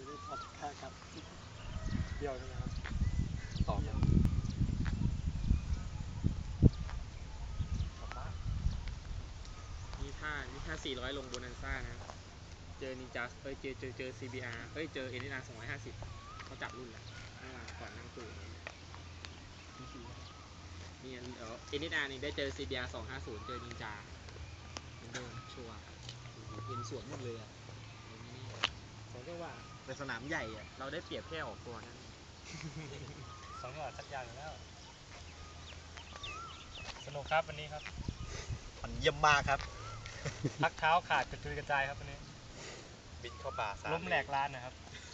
จะได้ผัดค่ากับเดียวนะครับสองครับนี่ถ้านี่ถ้า 400 ลงโบนันซ่านะ เจอนินจาเอ้ยเจอเจอเจอ CBR เอ้ยเจอ NR 250เขาจับรุ่นแล้วเมื่อวานก่อนนั่งคุยนี่เออ NR นี่ได้เจอ CBR 250 เจอนินจาเหมือนเดิมชัวร์เห็นสวนหมดเลยอะ ก็ว่าเป็นสนามใหญ่อะเราได้เปรียบแค่ออกตัวนั้นสองหยอดสักอย่างอยู่แล้ว สนุกครับวันนี้ครับ มันเยี่ยมมากครับ พักเท้าขาดกระจุยกระจายครับวันนี้ บินเข้าป่าสาม ล้มแหลกลานนะครับเ